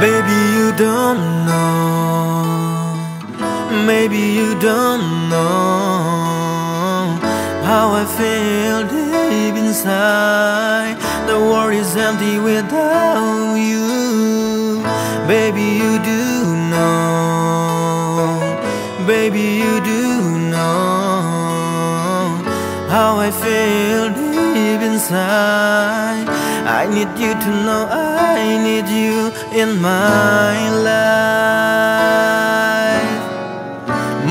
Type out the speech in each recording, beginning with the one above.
Baby, you don't know. Maybe you don't know how I feel deep inside. The world is empty without you. Baby, you do know. Baby, you do I feel deep inside. I need you to know I need you in my life.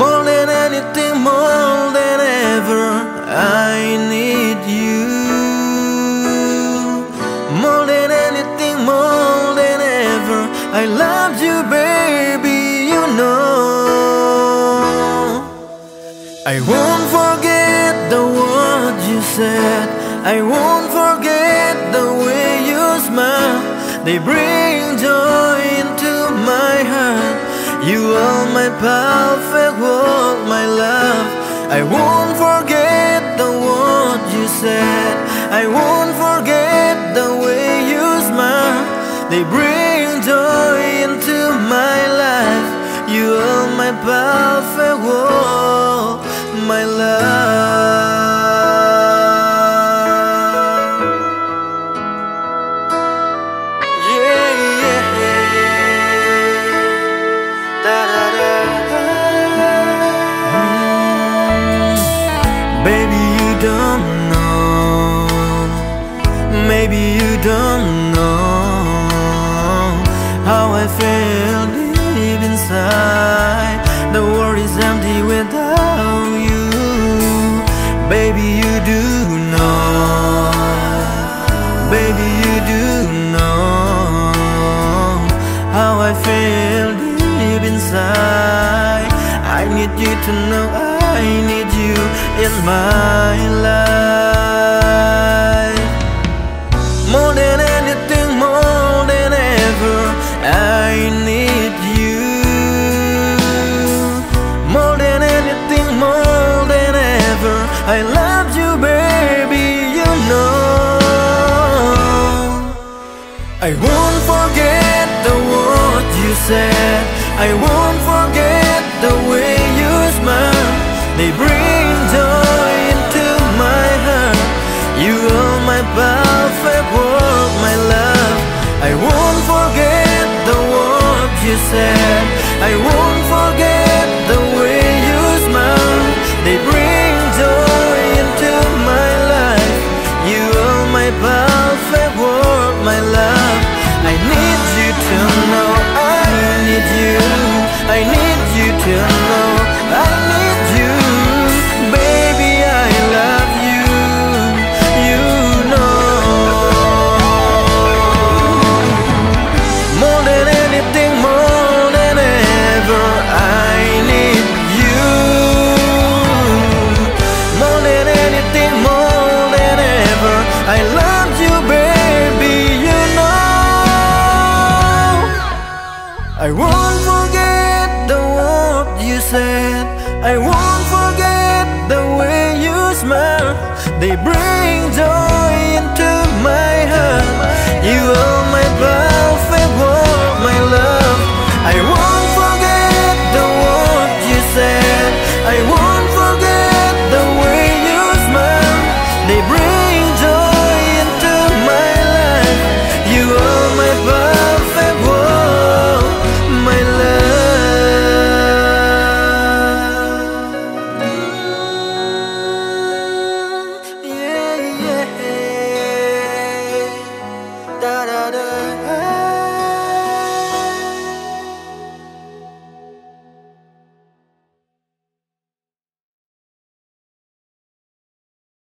More than anything, more than ever, I need you. More than anything, more than ever, I love you, baby, you know. I won't forget said. I won't forget the way you smile. They bring joy into my heart. You are my perfect world, my love. I won't forget the words you said. I won't forget the way you smile. They bring joy into my life. You are my perfect world, my love. I feel deep inside. The world is empty without you. Baby, you do know. Baby, you do know how I feel deep inside. I need you to know I need you in my life. I love you, baby, you know. I won't forget the words you said. I won't forget the way you smile. They bring joy into my heart. You are my perfect world, my love. I won't forget the words you said. I won't forget I won't forget the word you said. I won't forget the way you smile. They bring joy into my heart. You are my perfect world, my love. I won't